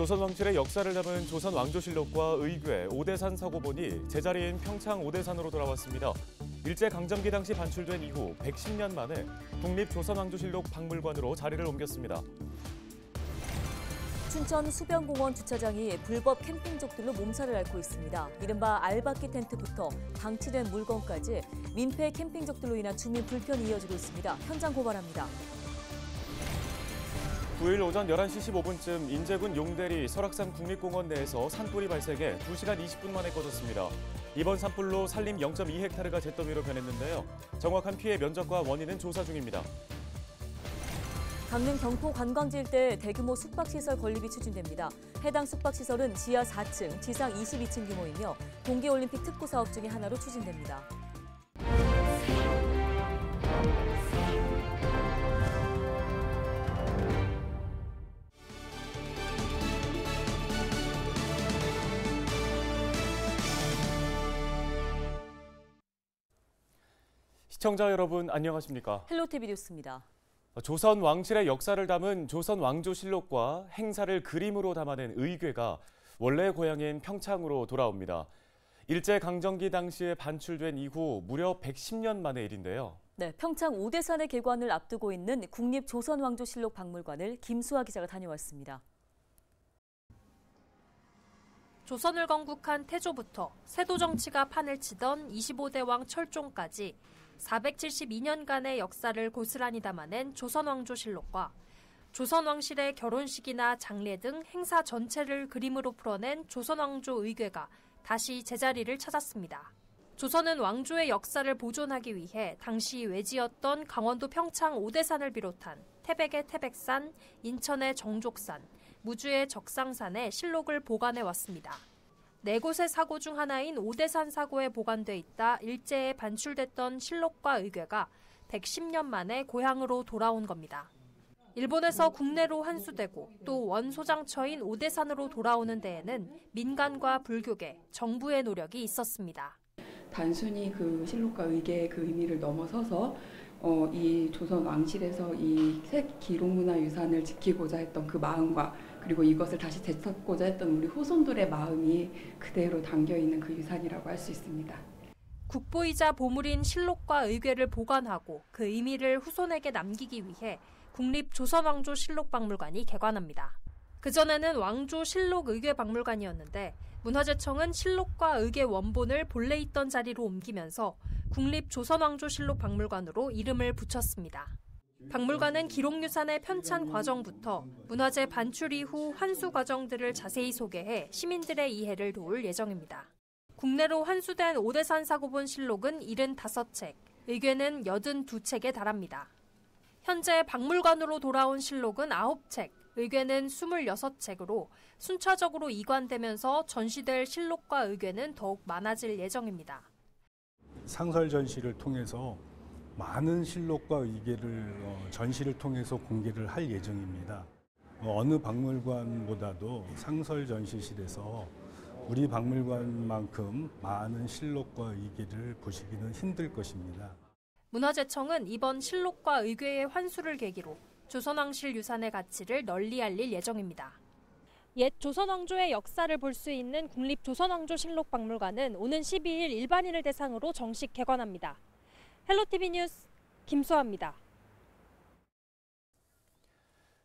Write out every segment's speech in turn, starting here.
조선 왕실의 역사를 담은 조선 왕조실록과 의궤, 오대산 사고본이 제자리인 평창 오대산으로 돌아왔습니다. 일제 강점기 당시 반출된 이후 110년 만에 국립조선왕조실록 박물관으로 자리를 옮겼습니다. 춘천 수변공원 주차장이 불법 캠핑족들로 몸살을 앓고 있습니다. 이른바 알바끼 텐트부터 방치된 물건까지 민폐 캠핑족들로 인한 주민 불편이 이어지고 있습니다. 현장 고발합니다. 9일 오전 11시 15분쯤 인제군 용대리 설악산 국립공원 내에서 산불이 발생해 2시간 20분 만에 꺼졌습니다. 이번 산불로 산림 0.2헥타르가 잿더미로 변했는데요. 정확한 피해 면적과 원인은 조사 중입니다. 강릉 경포 관광지 일대 대규모 숙박시설 건립이 추진됩니다. 해당 숙박시설은 지하 4층, 지상 22층 규모이며 동계올림픽 특구 사업 중의 하나로 추진됩니다. 시청자 여러분 안녕하십니까? 헬로티비 뉴스입니다. 조선 왕실의 역사를 담은 조선 왕조 실록과 행사를 그림으로 담아낸 의궤가 원래 고향인 평창으로 돌아옵니다. 일제 강점기 당시에 반출된 이후 무려 110년 만의 일인데요. 네, 평창 오대산의 개관을 앞두고 있는 국립 조선 왕조 실록 박물관을 김수아 기자가 다녀왔습니다. 조선을 건국한 태조부터 세도 정치가 판을 치던 25대 왕 철종까지 472년간의 역사를 고스란히 담아낸 조선왕조실록과 조선왕실의 결혼식이나 장례 등 행사 전체를 그림으로 풀어낸 조선왕조 의궤가 다시 제자리를 찾았습니다. 조선은 왕조의 역사를 보존하기 위해 당시 외지였던 강원도 평창 오대산을 비롯한 태백의 태백산, 인천의 정족산, 무주의 적상산에 실록을 보관해 왔습니다. 네 곳의 사고 중 하나인 오대산 사고에 보관돼 있다 일제에 반출됐던 실록과 의궤가 110년 만에 고향으로 돌아온 겁니다. 일본에서 국내로 환수되고 또 원소장처인 오대산으로 돌아오는 데에는 민간과 불교계, 정부의 노력이 있었습니다. 단순히 그 실록과 의계의 그 의미를 넘어서서 어, 이 조선 왕실에서 이색 기록문화 유산을 지키고자 했던 그 마음과 그리고 이것을 다시 되찾고자 했던 우리 후손들의 마음이 그대로 담겨 있는 그 유산이라고 할 수 있습니다. 국보이자 보물인 실록과 의궤를 보관하고 그 의미를 후손에게 남기기 위해 국립조선왕조 실록박물관이 개관합니다. 그전에는 왕조 실록 의궤 박물관이었는데 문화재청은 실록과 의궤 원본을 본래 있던 자리로 옮기면서 국립조선왕조 실록 박물관으로 이름을 붙였습니다. 박물관은 기록유산의 편찬 과정부터 문화재 반출 이후 환수 과정들을 자세히 소개해 시민들의 이해를 도울 예정입니다. 국내로 환수된 오대산 사고본 실록은 75책, 의궤는 82책에 달합니다. 현재 박물관으로 돌아온 실록은 9책, 의궤는 26책으로 순차적으로 이관되면서 전시될 실록과 의궤는 더욱 많아질 예정입니다. 상설 전시를 통해서 많은 실록과 의계를 어, 전시를 통해서 공개를 할 예정입니다. 어, 어느 박물관보다도 상설 전시실에서 우리 박물관만큼 많은 실록과 의계를 보시기는 힘들 것입니다. 문화재청은 이번 실록과 의궤의 환수를 계기로 조선왕실 유산의 가치를 널리 알릴 예정입니다. 옛 조선왕조의 역사를 볼 수 있는 국립조선왕조실록박물관은 오는 12일 일반인을 대상으로 정식 개관합니다. 헬로티비 뉴스 김수아입니다.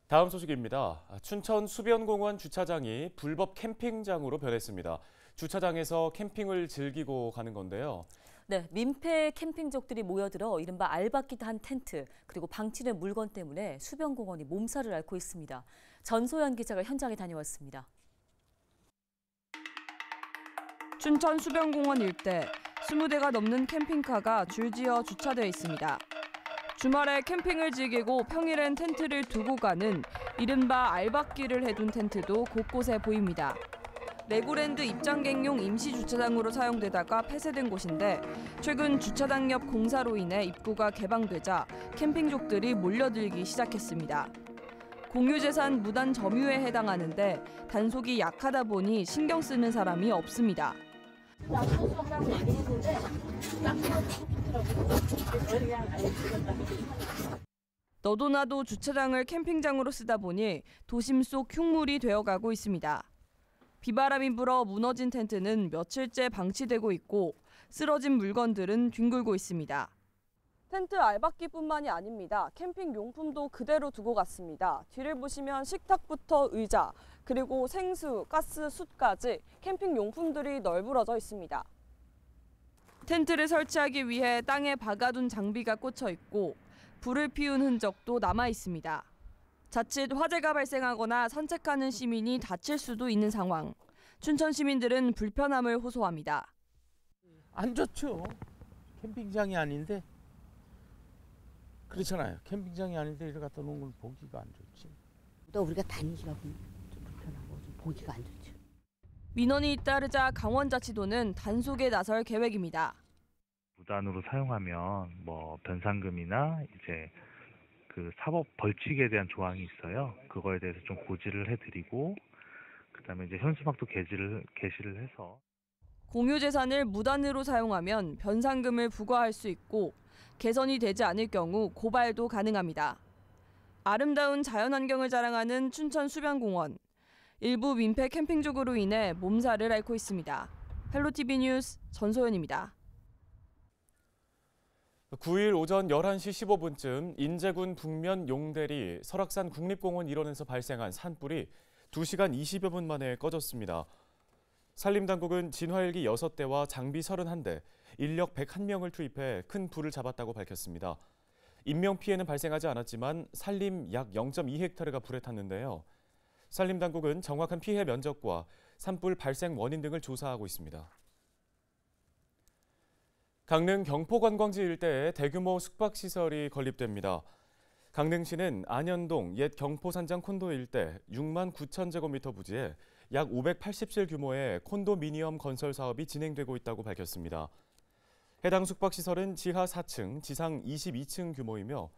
다음 소식입니다. 춘천 수변공원 주차장이 불법 캠핑장으로 변했습니다. 주차장에서 캠핑을 즐기고 가는 건데요. 네, 민폐 캠핑족들이 모여들어 이른바 알박기한 텐트 그리고 방치된 물건 때문에 수변공원이 몸살을 앓고 있습니다. 전소연 기자가 현장에 다녀왔습니다. 춘천 수변공원 일대 20대가 넘는 캠핑카가 줄지어 주차되어 있습니다. 주말에 캠핑을 즐기고 평일엔 텐트를 두고 가는 이른바 알박기를 해둔 텐트도 곳곳에 보입니다. 레고랜드 입장객용 임시 주차장으로 사용되다가 폐쇄된 곳인데 최근 주차장 옆 공사로 인해 입구가 개방되자 캠핑족들이 몰려들기 시작했습니다. 공유재산 무단 점유에 해당하는데 단속이 약하다 보니 신경 쓰는 사람이 없습니다. 너도 나도 주차장을 캠핑장으로 쓰다 보니 도심 속 흉물이 되어가고 있습니다. 비바람이 불어 무너진 텐트는 며칠째 방치되고 있고 쓰러진 물건들은 뒹굴고 있습니다. 텐트 알박기뿐만이 아닙니다. 캠핑 용품도 그대로 두고 갔습니다. 뒤를 보시면 식탁부터 의자, 그리고 생수, 가스, 숯까지 캠핑 용품들이 널브러져 있습니다. 텐트를 설치하기 위해 땅에 박아둔 장비가 꽂혀 있고 불을 피운 흔적도 남아 있습니다. 자칫 화재가 발생하거나 산책하는 시민이 다칠 수도 있는 상황. 춘천 시민들은 불편함을 호소합니다. 안 좋죠. 캠핑장이 아닌데 그렇잖아요. 캠핑장이 아닌데 이렇게 갖다 놓은 걸 보기가 안 좋지. 또 우리가 좀 보기가 안 좋죠. 민원이 잇따르자 강원자치도는 단속에 나설 계획입니다. 무단으로 사용하면 뭐 변상금이나 이제 그 사법 벌칙에 대한 조항이 있어요. 그거에 대해서 좀 고지를 해드리고 그다음에 이제 현수막도 게시를 게시를 해서 공유 재산을 무단으로 사용하면 변상금을 부과할 수 있고 개선이 되지 않을 경우 고발도 가능합니다. 아름다운 자연환경을 자랑하는 춘천 수변공원. 일부 민폐 캠핑족으로 인해 몸살을 앓고 있습니다. 헬로티비 뉴스 전소연입니다. 9일 오전 11시 15분쯤 인제군 북면 용대리 설악산 국립공원 일원에서 발생한 산불이 2시간 20여 분 만에 꺼졌습니다. 산림당국은 진화헬기 6대와 장비 31대, 인력 101명을 투입해 큰 불을 잡았다고 밝혔습니다. 인명피해는 발생하지 않았지만 산림 약 0.2헥타르가 불에 탔는데요. 산림당국은 정확한 피해 면적과 산불 발생 원인 등을 조사하고 있습니다. 강릉 경포관광지 일대에 대규모 숙박시설이 건립됩니다. 강릉시는 안현동 옛 경포산장 콘도 일대 6만 9천 제곱미터 부지에 약 580실 규모의 콘도미니엄 건설 사업이 진행되고 있다고 밝혔습니다. 해당 숙박시설은 지하 4층, 지상 22층 규모이며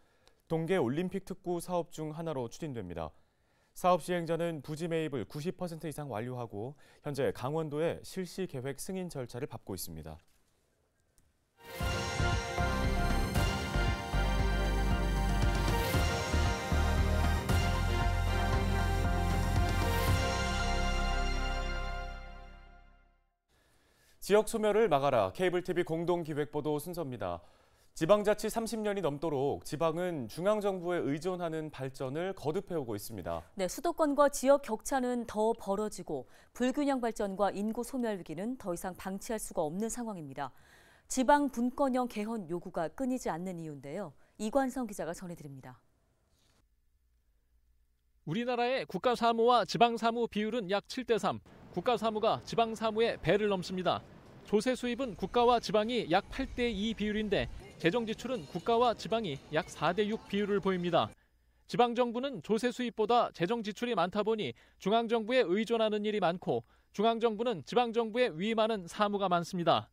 동계 올림픽 특구 사업 중 하나로 추진됩니다. 사업 시행자는 부지 매입을 90% 이상 완료하고 현재 강원도의 실시 계획 승인 절차를 밟고 있습니다. 지역 소멸을 막아라 케이블 TV 공동 기획 보도 순서입니다. 지방자치 30년이 넘도록 지방은 중앙 정부에 의존하는 발전을 거듭해오고 있습니다. 네, 수도권과 지역 격차는 더 벌어지고 불균형 발전과 인구 소멸 위기는 더 이상 방치할 수가 없는 상황입니다. 지방 분권형 개헌 요구가 끊이지 않는 이유인데요. 이관성 기자가 전해드립니다. 우리나라의 국가 사무와 지방 사무 비율은 약 7대 3. 국가 사무가 지방 사무의 배를 넘습니다. 조세 수입은 국가와 지방이 약 8대 2 비율인데 재정 지출은 국가와 지방이 약 4대 6 비율을 보입니다. 지방 정부는 조세 수입보다 재정 지출이 많다 보니 중앙 정부에 의존하는 일이 많고 중앙 정부는 지방 정부에 위임하는 사무가 많습니다.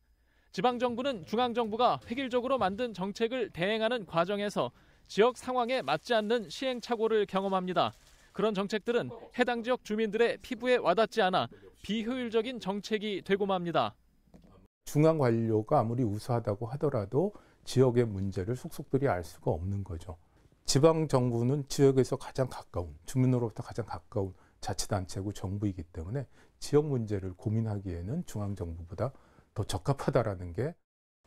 지방 정부는 중앙 정부가 획일적으로 만든 정책을 대행하는 과정에서 지역 상황에 맞지 않는 시행착오를 경험합니다. 그런 정책들은 해당 지역 주민들의 피부에 와닿지 않아 비효율적인 정책이 되고 맙니다. 중앙 관료가 아무리 우수하다고 하더라도 지역의 문제를 속속들이 알 수가 없는 거죠. 지방 정부는 지역에서 가장 가까운 주민으로부터 가장 가까운 자치단체고 정부이기 때문에 지역 문제를 고민하기에는 중앙 정부보다 더 적합하다라는 게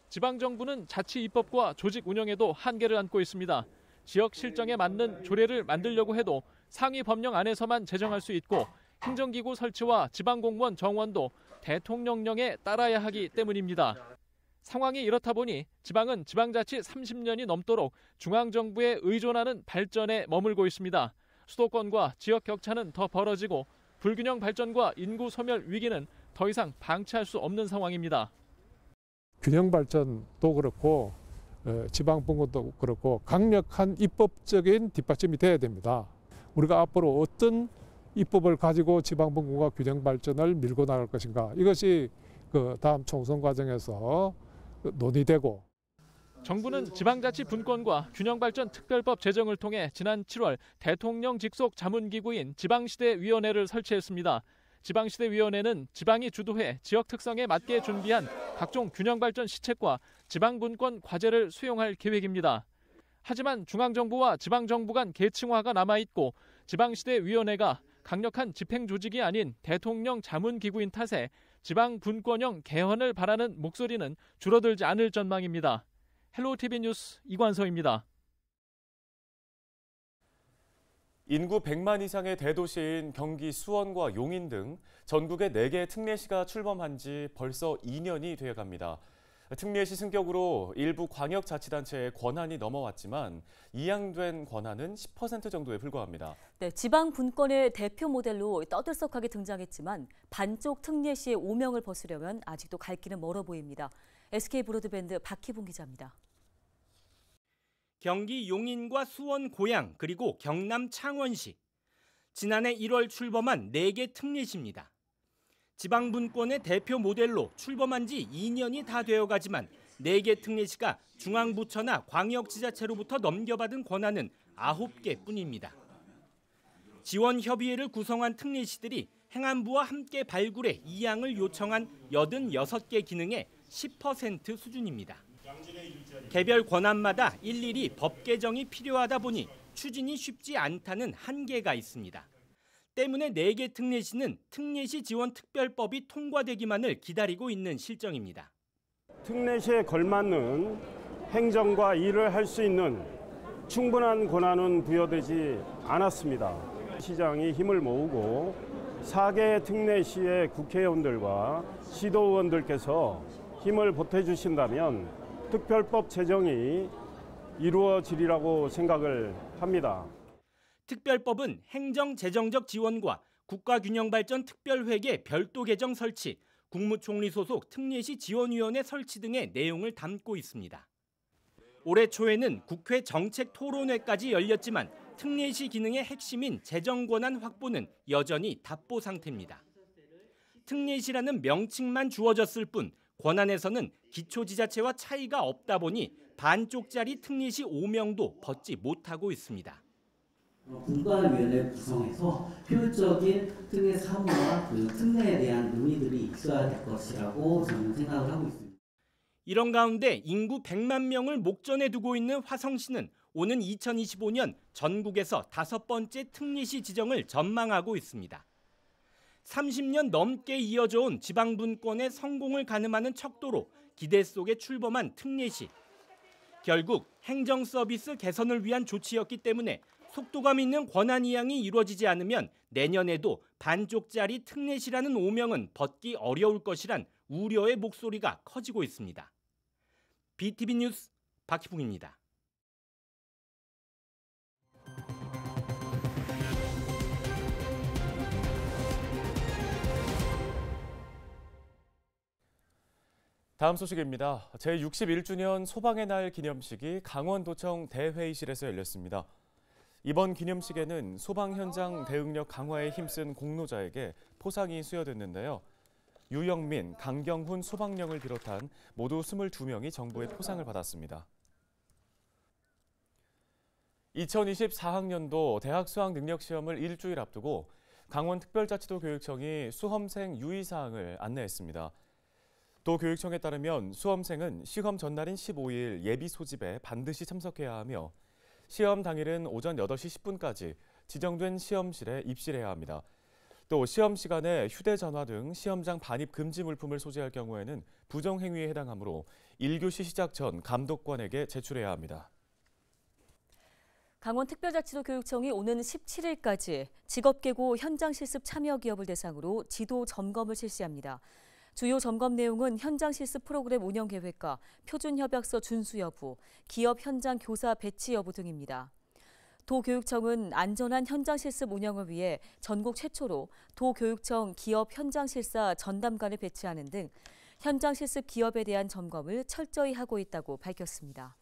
지방 정부는 자치 입법과 조직 운영에도 한계를 안고 있습니다. 지역 실정에 맞는 조례를 만들려고 해도 상위 법령 안에서만 제정할 수 있고 행정기구 설치와 지방 공무원 정원도 대통령령에 따라야 하기 때문입니다. 상황이 이렇다 보니 지방은 지방자치 30년이 넘도록 중앙정부에 의존하는 발전에 머물고 있습니다. 수도권과 지역 격차는 더 벌어지고 불균형 발전과 인구 소멸 위기는 더 이상 방치할 수 없는 상황입니다. 균형 발전도 그렇고 지방 분권도 그렇고 강력한 입법적인 뒷받침이 돼야 됩니다. 우리가 앞으로 어떤 입법을 가지고 지방 분권과 균형 발전을 밀고 나갈 것인가 이것이 그 다음 총선 과정에서 논의되고 정부는 지방자치 분권과 균형발전 특별법 제정을 통해 지난 7월 대통령 직속 자문기구인 지방시대위원회를 설치했습니다. 지방시대위원회는 지방이 주도해 지역 특성에 맞게 준비한 각종 균형발전 시책과 지방분권 과제를 수용할 계획입니다. 하지만 중앙정부와 지방정부 간 계층화가 남아있고 지방시대위원회가 강력한 집행조직이 아닌 대통령 자문기구인 탓에 지방 분권형 개헌을 바라는 목소리는 줄어들지 않을 전망입니다. 헬로티비 뉴스 이관서입니다. 인구 100만 이상의 대도시인 경기 수원과 용인 등 전국의 4개 특례시가 출범한 지 벌써 2년이 되어갑니다. 특례시 승격으로 일부 광역자치단체의 권한이 넘어왔지만 이양된 권한은 10% 정도에 불과합니다. 네, 지방 분권의 대표 모델로 떠들썩하게 등장했지만 반쪽 특례시의 오명을 벗으려면 아직도 갈 길은 멀어 보입니다. SK 브로드밴드 박희봉 기자입니다. 경기 용인과 수원 고양 그리고 경남 창원시 지난해 1월 출범한 4개 특례시입니다. 지방분권의 대표 모델로 출범한 지 2년이 다 되어가지만 4개 특례시가 중앙부처나 광역지자체로부터 넘겨받은 권한은 9개 뿐입니다. 지원협의회를 구성한 특례시들이 행안부와 함께 발굴해 이양을 요청한 86개 기능의 10% 수준입니다. 개별 권한마다 일일이 법 개정이 필요하다 보니 추진이 쉽지 않다는 한계가 있습니다. 때문에 4개 특례시는 특례시 지원 특별법이 통과되기만을 기다리고 있는 실정입니다. 특례시에 걸맞는 행정과 일을 할 수 있는 충분한 권한은 부여되지 않았습니다. 시장이 힘을 모으고 4개 특례시의 국회의원들과 시도의원들께서 힘을 보태주신다면 특별법 제정이 이루어지리라고 생각을 합니다. 특별법은 행정 재정적 지원과 국가균형발전 특별회계 별도 개정 설치, 국무총리 소속 특례시 지원위원회 설치 등의 내용을 담고 있습니다. 올해 초에는 국회 정책 토론회까지 열렸지만 특례시 기능의 핵심인 재정 권한 확보는 여전히 답보 상태입니다. 특례시라는 명칭만 주어졌을 뿐 권한에서는 기초지자체와 차이가 없다 보니 반쪽짜리 특례시 5명도 벗지 못하고 있습니다. 분과위원회 구성해서 효율적인 특례 사무와 그 특례에 대한 논의들이 있어야 될 것이라고 저는 생각을 하고 있습니다. 이런 가운데 인구 100만 명을 목전에 두고 있는 화성시는 오는 2025년 전국에서 다섯 번째 특례시 지정을 전망하고 있습니다. 30년 넘게 이어져 온 지방분권의 성공을 가늠하는 척도로 기대 속에 출범한 특례시. 결국 행정 서비스 개선을 위한 조치였기 때문에 속도감 있는 권한 이양이 이루어지지 않으면 내년에도 반쪽짜리 특례시라는 오명은 벗기 어려울 것이란 우려의 목소리가 커지고 있습니다. BTV 뉴스 박희붕입니다. 다음 소식입니다. 제61주년 소방의 날 기념식이 강원도청 대회의실에서 열렸습니다. 이번 기념식에는 소방 현장 대응력 강화에 힘쓴 공로자에게 포상이 수여됐는데요. 유영민, 강경훈 소방령을 비롯한 모두 22명이 정부의 포상을 받았습니다. 2024학년도 대학 수학 능력 시험을 일주일 앞두고 강원특별자치도 교육청이 수험생 유의 사항을 안내했습니다. 또 교육청에 따르면 수험생은 시험 전날인 15일 예비 소집에 반드시 참석해야 하며 시험 당일은 오전 8시 10분까지 지정된 시험실에 입실해야 합니다. 또 시험 시간에 휴대전화 등 시험장 반입 금지 물품을 소지할 경우에는 부정행위에 해당하므로 1교시 시작 전 감독관에게 제출해야 합니다. 강원특별자치도 교육청이 오는 17일까지 직업계고 현장 실습 참여 기업을 대상으로 지도 점검을 실시합니다. 주요 점검 내용은 현장 실습 프로그램 운영 계획과 표준 협약서 준수 여부, 기업 현장 교사 배치 여부 등입니다. 도교육청은 안전한 현장 실습 운영을 위해 전국 최초로 도교육청 기업 현장 실사 전담관을 배치하는 등 현장 실습 기업에 대한 점검을 철저히 하고 있다고 밝혔습니다.